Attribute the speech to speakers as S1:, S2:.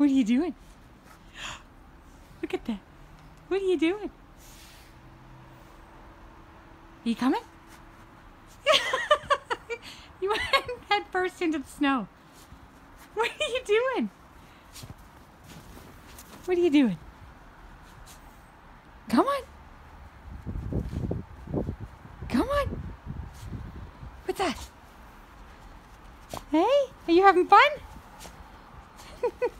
S1: What are you doing? Look at that. What are you doing? Are you coming? you went head first into the snow. What are you doing? What are you doing? Come on. Come on. What's that? Hey, are you having fun?